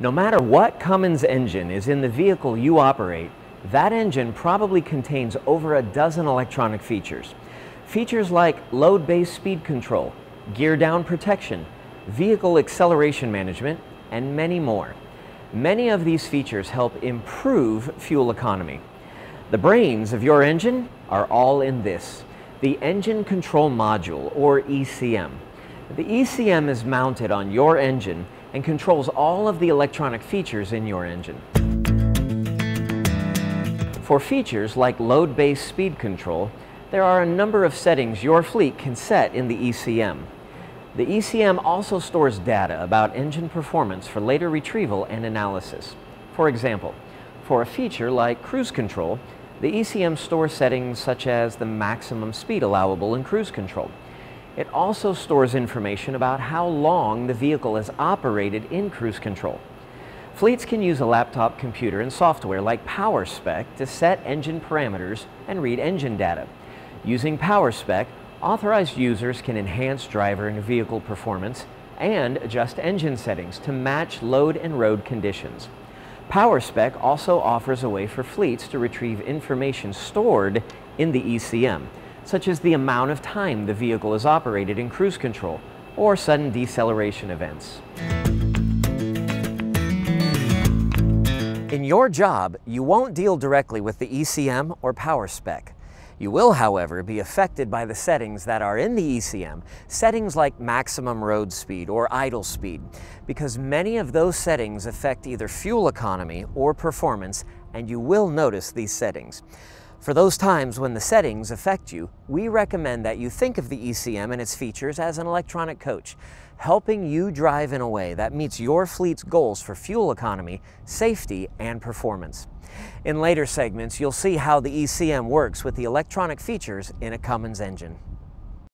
No matter what Cummins engine is in the vehicle you operate, that engine probably contains over a dozen electronic features. Features like load-based speed control, gear down protection, vehicle acceleration management, and many more. Many of these features help improve fuel economy. The brains of your engine are all in this, the Engine Control Module, or ECM. The ECM is mounted on your engine and controls all of the electronic features in your engine. For features like load-based speed control, there are a number of settings your fleet can set in the ECM. The ECM also stores data about engine performance for later retrieval and analysis. For example, for a feature like cruise control, the ECM stores settings such as the maximum speed allowable in cruise control. It also stores information about how long the vehicle has operated in cruise control. Fleets can use a laptop computer and software like PowerSpec to set engine parameters and read engine data. Using PowerSpec, authorized users can enhance driver and vehicle performance and adjust engine settings to match load and road conditions. PowerSpec also offers a way for fleets to retrieve information stored in the ECM, such as the amount of time the vehicle is operated in cruise control or sudden deceleration events. In your job, you won't deal directly with the ECM or PowerSpec. You will, however, be affected by the settings that are in the ECM, settings like maximum road speed or idle speed, because many of those settings affect either fuel economy or performance, and you will notice these settings. For those times when the settings affect you, we recommend that you think of the ECM and its features as an electronic coach, helping you drive in a way that meets your fleet's goals for fuel economy, safety, and performance. In later segments, you'll see how the ECM works with the electronic features in a Cummins engine.